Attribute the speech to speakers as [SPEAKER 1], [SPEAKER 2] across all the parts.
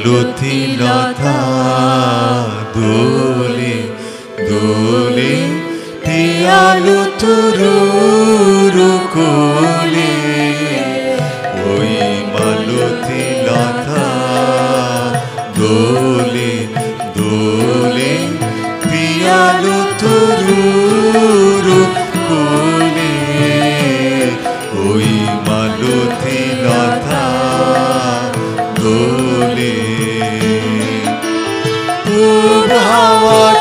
[SPEAKER 1] মালতী লতা, দোলে দোলে পিয়ালো তরুরু কোলে। ওই মালতী লতা, দোলে দোলে পিয়ালো তরুরু কোলে। ওই মালতী হাওয়া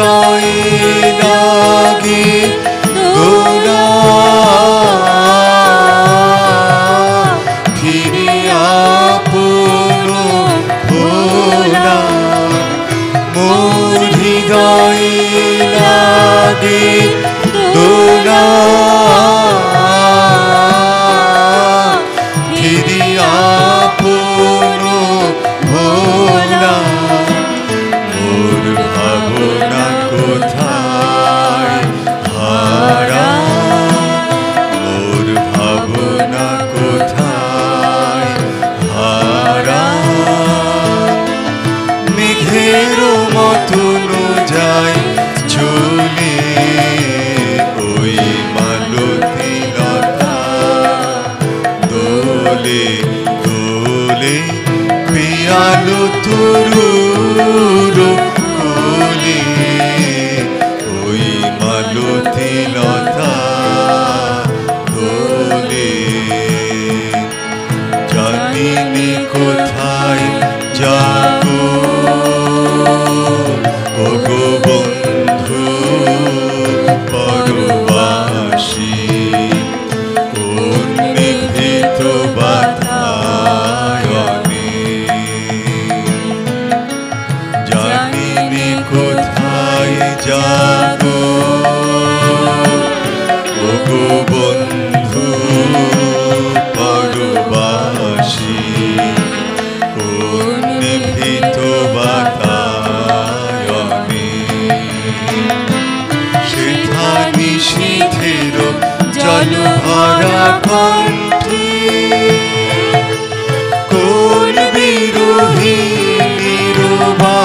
[SPEAKER 1] হৃদয়ে লাগে দোলা। ফিরে আপন ভোলা মোর হৃদয়ে লাগে দোলা পিয়ালো তরুর কোলে ভরা কণ্ঠে কোন বিরোহী নিরবা